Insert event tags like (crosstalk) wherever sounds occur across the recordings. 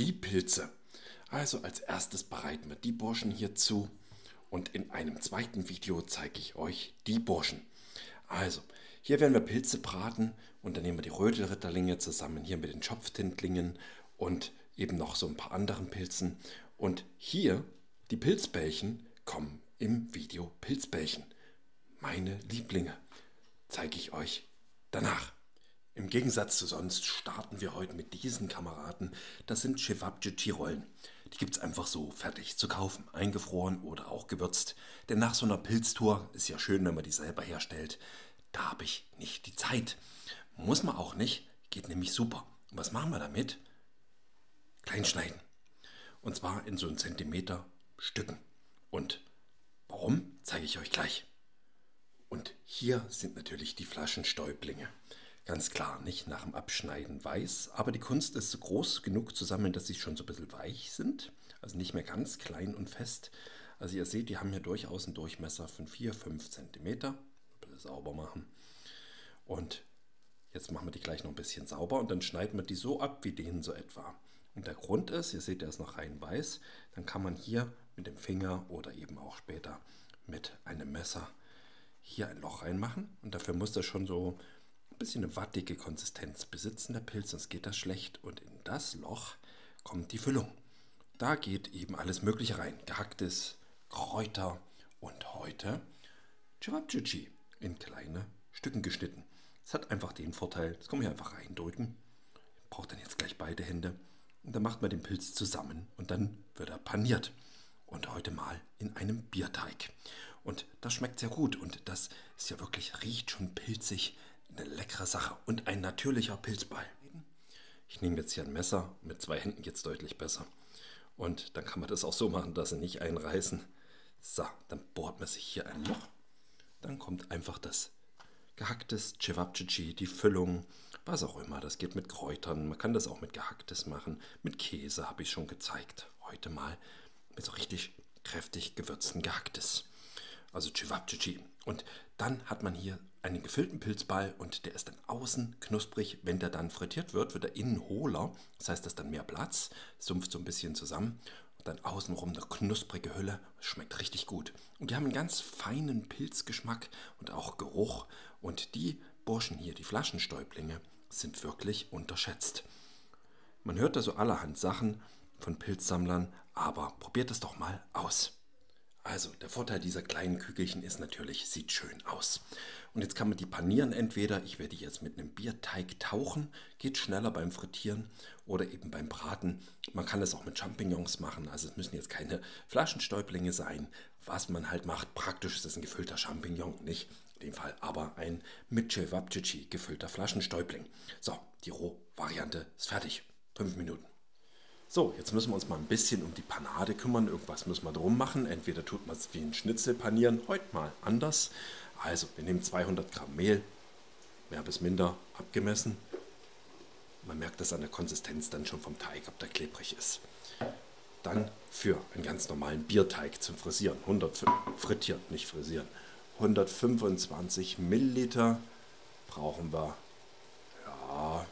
die Pilze. Also als erstes bereiten wir die Burschen hier zu und in einem zweiten Video zeige ich euch die Burschen. Also, hier werden wir Pilze braten und dann nehmen wir die Rödelritterlinge zusammen hier mit den Schopftintlingen und eben noch so ein paar anderen Pilzen. Und hier die Pilzbällchen kommen im Video Pilzbällchen. Meine Lieblinge zeige ich euch danach. Im Gegensatz zu sonst starten wir heute mit diesen Kameraden. Das sind Chewabchichi-Rollen. Die gibt es einfach so fertig zu kaufen, eingefroren oder auch gewürzt. Denn nach so einer Pilztour ist ja schön, wenn man die selber herstellt. Da habe ich nicht die Zeit. Muss man auch nicht, geht nämlich super. Und was machen wir damit? Kleinschneiden. Und zwar in so einen Zentimeter Stücken. Und warum, zeige ich euch gleich. Und hier sind natürlich die Flaschenstäublinge. Ganz klar, nicht nach dem Abschneiden weiß, aber die Kunst ist groß genug zusammen, dass sie schon so ein bisschen weich sind. Also nicht mehr ganz klein und fest. Also ihr seht, die haben hier durchaus einen Durchmesser von 4-5 cm. Ein bisschen sauber machen. Und jetzt machen wir die gleich noch ein bisschen sauber und dann schneiden wir die so ab wie den so etwa. Und der Grund ist, ihr seht, der ist noch rein weiß, dann kann man hier mit dem Finger oder eben auch später mit einem Messer hier ein Loch reinmachen. Und dafür muss das schon so bisschen eine wattige Konsistenz besitzen, der Pilz, sonst geht das schlecht. Und in das Loch kommt die Füllung. Da geht eben alles Mögliche rein. Gehacktes, Kräuter und heute Cevapcici in kleine Stücken geschnitten. Es hat einfach den Vorteil, das kann man hier einfach reindrücken. Braucht dann jetzt gleich beide Hände. Und dann macht man den Pilz zusammen und dann wird er paniert. Und heute mal in einem Bierteig. Und das schmeckt sehr gut und das ist ja wirklich, riecht schon pilzig eine leckere Sache und ein natürlicher Pilzball. Ich nehme jetzt hier ein Messer, mit zwei Händen geht es deutlich besser. Und dann kann man das auch so machen, dass sie nicht einreißen. So, dann bohrt man sich hier ein Loch. Dann kommt einfach das gehacktes Cevapcici, die Füllung, was auch immer. Das geht mit Kräutern. Man kann das auch mit gehacktes machen. Mit Käse habe ich schon gezeigt. Heute mal mit so richtig kräftig gewürzten gehacktes. Also Cevapcici. Und dann hat man hier einen gefüllten Pilzball und der ist dann außen knusprig. Wenn der dann frittiert wird, wird er innen hohler. Das heißt, das ist dann mehr Platz, sumpft so ein bisschen zusammen. Und dann außenrum eine knusprige Hülle. Schmeckt richtig gut. Und die haben einen ganz feinen Pilzgeschmack und auch Geruch. Und die Burschen hier, die Flaschenstäublinge, sind wirklich unterschätzt. Man hört da so allerhand Sachen von Pilzsammlern, aber probiert es doch mal aus. Also, der Vorteil dieser kleinen Kügelchen ist natürlich, sieht schön aus. Und jetzt kann man die panieren entweder, ich werde die jetzt mit einem Bierteig tauchen, geht schneller beim Frittieren oder eben beim Braten. Man kann es auch mit Champignons machen, also es müssen jetzt keine Flaschenstäublinge sein. Was man halt macht, praktisch ist es ein gefüllter Champignon, nicht in dem Fall, aber ein mit Cevapcici gefüllter Flaschenstäubling. So, die Rohvariante ist fertig. Fünf Minuten. So, jetzt müssen wir uns mal ein bisschen um die Panade kümmern. Irgendwas müssen wir drum machen. Entweder tut man es wie ein Schnitzel panieren, heute mal anders. Also, wir nehmen 200 Gramm Mehl, mehr bis minder abgemessen. Man merkt das an der Konsistenz dann schon vom Teig, ob der klebrig ist. Dann für einen ganz normalen Bierteig zum Frisieren, 100, frittiert, nicht frisieren, 125 Milliliter brauchen wir ja,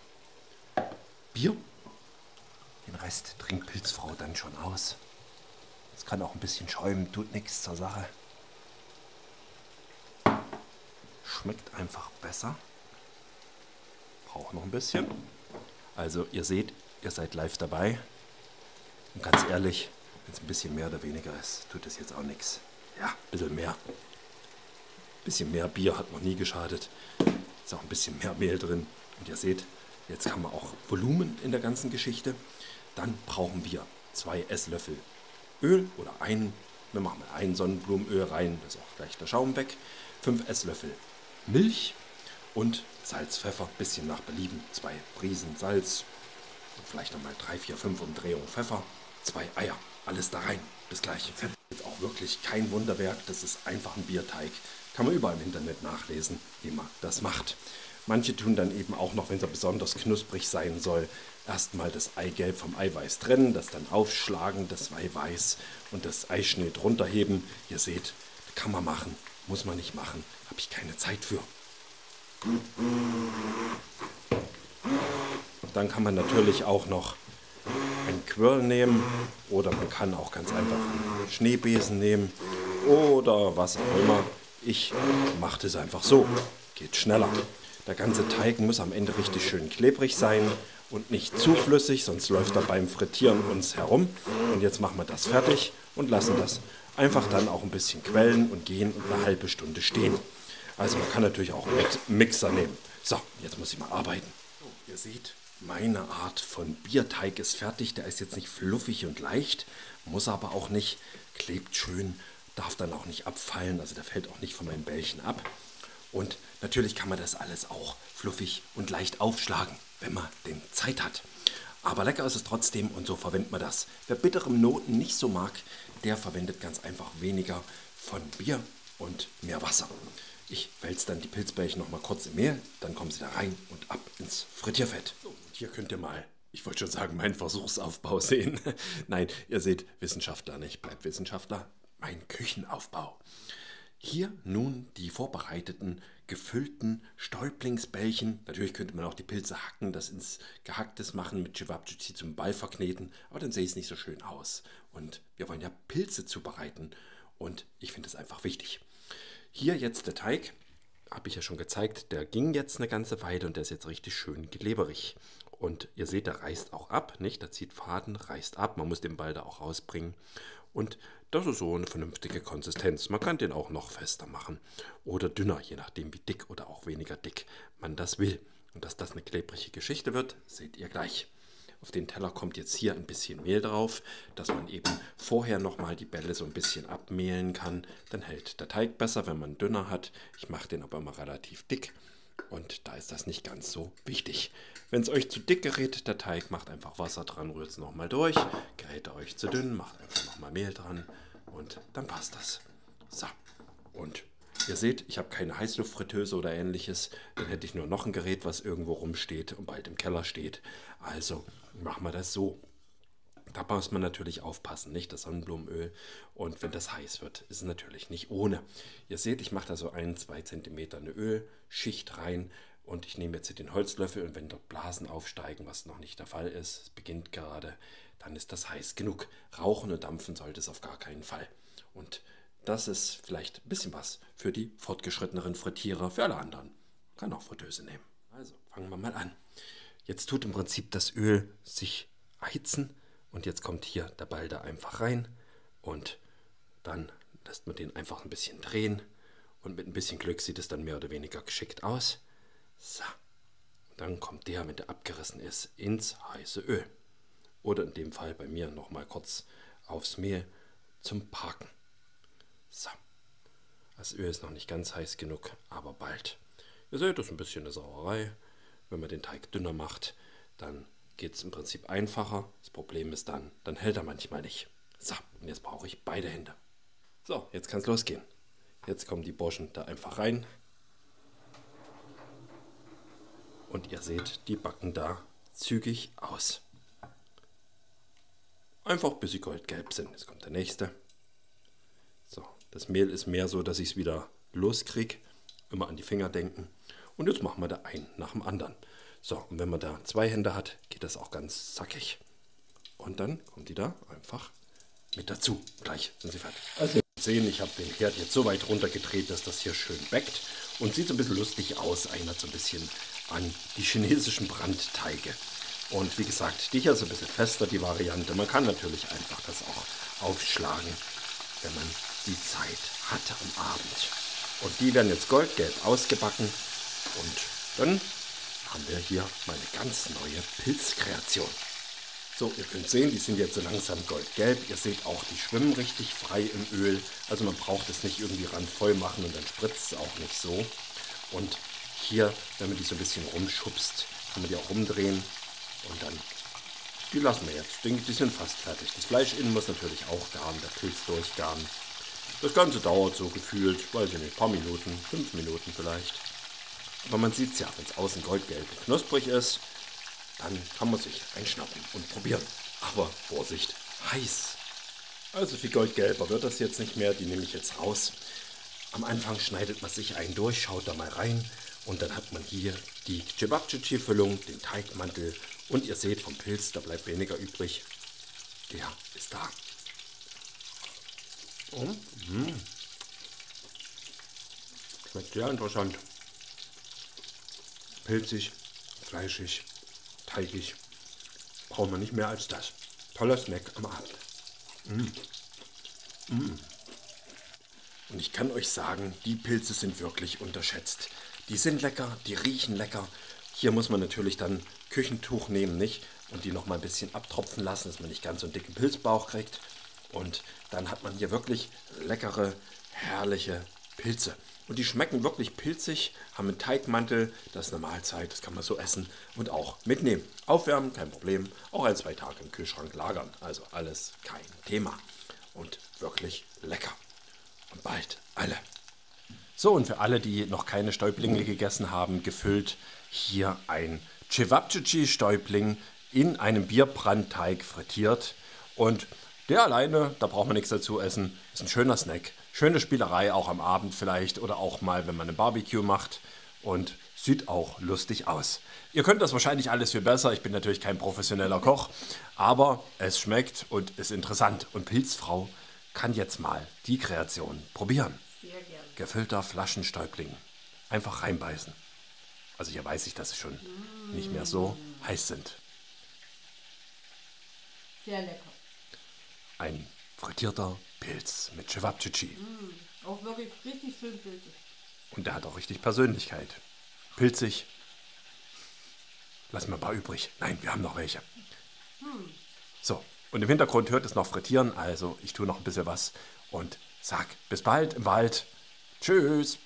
Bier den Rest trinkt Pilzfrau dann schon aus. Es kann auch ein bisschen schäumen, tut nichts zur Sache. Schmeckt einfach besser. Braucht noch ein bisschen. Also ihr seht, ihr seid live dabei. Und ganz ehrlich, wenn es ein bisschen mehr oder weniger ist, tut es jetzt auch nichts. Ja, ein bisschen mehr. Ein bisschen mehr Bier hat noch nie geschadet. Ist auch ein bisschen mehr Mehl drin. Und ihr seht, jetzt haben wir auch Volumen in der ganzen Geschichte. Dann brauchen wir zwei Esslöffel Öl oder einen, wir machen mal ein Sonnenblumenöl rein, das ist auch gleich der Schaum weg. Fünf Esslöffel Milch und Salz, Pfeffer, bisschen nach Belieben. Zwei Prisen Salz vielleicht nochmal drei, vier, fünf Umdrehungen Pfeffer. Zwei Eier, alles da rein. Bis gleich. Jetzt auch wirklich kein Wunderwerk, das ist einfach ein Bierteig. Kann man überall im Internet nachlesen, wie man das macht. Manche tun dann eben auch noch, wenn es besonders knusprig sein soll, erstmal das Eigelb vom Eiweiß trennen, das dann aufschlagen, das Eiweiß und das Eischnee runterheben. Ihr seht, kann man machen, muss man nicht machen, habe ich keine Zeit für. Dann kann man natürlich auch noch ein Quirl nehmen oder man kann auch ganz einfach einen Schneebesen nehmen oder was auch immer. Ich mache das einfach so, geht schneller. Der ganze Teig muss am Ende richtig schön klebrig sein und nicht zu flüssig, sonst läuft er beim Frittieren uns herum. Und jetzt machen wir das fertig und lassen das einfach dann auch ein bisschen quellen und gehen und eine halbe Stunde stehen. Also man kann natürlich auch einen Mixer nehmen. So, jetzt muss ich mal arbeiten. Ihr seht, meine Art von Bierteig ist fertig. Der ist jetzt nicht fluffig und leicht, muss aber auch nicht, klebt schön, darf dann auch nicht abfallen, also der fällt auch nicht von meinen Bällchen ab. Und natürlich kann man das alles auch fluffig und leicht aufschlagen, wenn man den Zeit hat. Aber lecker ist es trotzdem und so verwendet man das. Wer bittere Noten nicht so mag, der verwendet ganz einfach weniger von Bier und mehr Wasser. Ich wälze dann die Pilzbällchen noch mal kurz im Mehl, dann kommen sie da rein und ab ins Frittierfett. So, hier könnt ihr mal, ich wollte schon sagen, meinen Versuchsaufbau (laughs) sehen. Nein, ihr seht, Wissenschaftler nicht, bleibt Wissenschaftler. Mein Küchenaufbau. Hier nun die vorbereiteten, gefüllten Stäublingsbällchen. Natürlich könnte man auch die Pilze hacken, das ins Gehacktes machen, mit Cevapcici zum Ball verkneten, aber dann sehe es nicht so schön aus. Und wir wollen ja Pilze zubereiten und ich finde es einfach wichtig. Hier jetzt der Teig, habe ich ja schon gezeigt, der ging jetzt eine ganze Weile und der ist jetzt richtig schön geleberig. Und ihr seht, der reißt auch ab, nicht? Der zieht Faden, reißt ab. Man muss den Ball da auch rausbringen. Und das ist so eine vernünftige Konsistenz. Man kann den auch noch fester machen oder dünner, je nachdem wie dick oder auch weniger dick man das will. Und dass das eine klebrige Geschichte wird, seht ihr gleich. Auf den Teller kommt jetzt hier ein bisschen Mehl drauf, dass man eben vorher nochmal die Bälle so ein bisschen abmehlen kann. Dann hält der Teig besser, wenn man dünner hat. Ich mache den aber immer relativ dick und da ist das nicht ganz so wichtig. Wenn es euch zu dick gerät, der Teig, macht einfach Wasser dran, rührt es nochmal durch. Gerät er euch zu dünn, macht einfach nochmal Mehl dran und dann passt das. So, und Ihr seht, ich habe keine Heißluftfritteuse oder ähnliches. Dann hätte ich nur noch ein Gerät, was irgendwo rumsteht und bald im Keller steht. Also machen wir das so. Da muss man natürlich aufpassen, nicht das Sonnenblumenöl. Und wenn das heiß wird, ist es natürlich nicht ohne. Ihr seht, ich mache da so ein, zwei Zentimeter eine Ölschicht rein. Und ich nehme jetzt den Holzlöffel und wenn dort Blasen aufsteigen, was noch nicht der Fall ist, es beginnt gerade, dann ist das heiß genug. Rauchen und dampfen sollte es auf gar keinen Fall. Und das ist vielleicht ein bisschen was für die fortgeschritteneren Frittierer, für alle anderen. Kann auch Fritteuse nehmen. Also fangen wir mal an. Jetzt tut im Prinzip das Öl sich erhitzen und jetzt kommt hier der Ball da einfach rein und dann lässt man den einfach ein bisschen drehen und mit ein bisschen Glück sieht es dann mehr oder weniger geschickt aus. So. Dann kommt der, wenn der abgerissen ist, ins heiße Öl. Oder in dem Fall bei mir nochmal kurz aufs Mehl zum Parken. So. Das Öl ist noch nicht ganz heiß genug, aber bald. Ihr seht, das ist ein bisschen eine Sauerei. Wenn man den Teig dünner macht, dann geht es im Prinzip einfacher. Das Problem ist dann, dann hält er manchmal nicht. So, und jetzt brauche ich beide Hände. So, jetzt kann es losgehen. Jetzt kommen die Burschen da einfach rein. Und ihr seht, die backen da zügig aus. Einfach bis sie goldgelb sind. Jetzt kommt der nächste. Das Mehl ist mehr so, dass ich es wieder loskriege. Immer an die Finger denken. Und jetzt machen wir da einen nach dem anderen. So, und wenn man da zwei Hände hat, geht das auch ganz zackig. Und dann kommt die da einfach mit dazu. Gleich sind sie fertig. Also ihr sehen, ich habe den Herd jetzt so weit runtergedreht, dass das hier schön backt. Und sieht so ein bisschen lustig aus, erinnert so ein bisschen an die chinesischen Brandteige. Und wie gesagt, die hier ist ein bisschen fester, die Variante. Man kann natürlich einfach das auch aufschlagen, wenn man die Zeit hatte am Abend. Und die werden jetzt goldgelb ausgebacken. Und dann haben wir hier meine ganz neue Pilzkreation. So, ihr könnt sehen, die sind jetzt so langsam goldgelb. Ihr seht auch, die schwimmen richtig frei im Öl. Also man braucht es nicht irgendwie randvoll machen und dann spritzt es auch nicht so. Und hier, wenn man die so ein bisschen rumschubst, kann man die auch rumdrehen und dann, die lassen wir jetzt. Die, die sind fast fertig. Das Fleisch innen muss natürlich auch garen, der Pilz durchgaren. Das Ganze dauert so gefühlt, weiß ich nicht, ein paar Minuten, fünf Minuten vielleicht. Aber man sieht es ja, wenn es außen goldgelb und knusprig ist, dann kann man sich einschnappen und probieren. Aber Vorsicht, heiß. Also viel goldgelber wird das jetzt nicht mehr, die nehme ich jetzt raus. Am Anfang schneidet man sich einen durch, schaut da mal rein und dann hat man hier die Cevapcici-Füllung, den Teigmantel und ihr seht vom Pilz, da bleibt weniger übrig. der ist da. Oh, mh. Schmeckt sehr interessant. Pilzig, fleischig, teigig. Brauchen wir nicht mehr als das. Toller Snack am Abend. Mm. Mm. Und ich kann euch sagen, die Pilze sind wirklich unterschätzt. Die sind lecker, die riechen lecker. Hier muss man natürlich dann Küchentuch nehmen, nicht? Und die noch mal ein bisschen abtropfen lassen, dass man nicht ganz so einen dicken Pilzbauch kriegt. Und dann hat man hier wirklich leckere, herrliche Pilze. Und die schmecken wirklich pilzig, haben einen Teigmantel, das ist eine Mahlzeit, das kann man so essen und auch mitnehmen. Aufwärmen, kein Problem, auch ein, zwei Tage im Kühlschrank lagern, also alles kein Thema. Und wirklich lecker. Und bald alle. So, und für alle, die noch keine Stäublinge gegessen haben, gefüllt hier ein Cevapcici-Stäubling in einem Bierbrandteig frittiert. Und der alleine, da braucht man nichts dazu essen, ist ein schöner Snack. Schöne Spielerei auch am Abend vielleicht oder auch mal, wenn man ein Barbecue macht. Und sieht auch lustig aus. Ihr könnt das wahrscheinlich alles viel besser. Ich bin natürlich kein professioneller Koch, aber es schmeckt und ist interessant. Und Pilzfrau kann jetzt mal die Kreation probieren. Sehr gerne. Gefüllter Flaschenstäubling. Einfach reinbeißen. Also hier weiß ich, dass sie schon nicht mehr so heiß sind. Sehr lecker. Ein frittierter Pilz mit Cevapcici. Auch wirklich richtig schön pilzig. Und der hat auch richtig Persönlichkeit. Pilzig. Lassen wir ein paar übrig. Nein, wir haben noch welche. So, und im Hintergrund hört es noch frittieren. Also ich tue noch ein bisschen was und sag bis bald im Wald. Tschüss.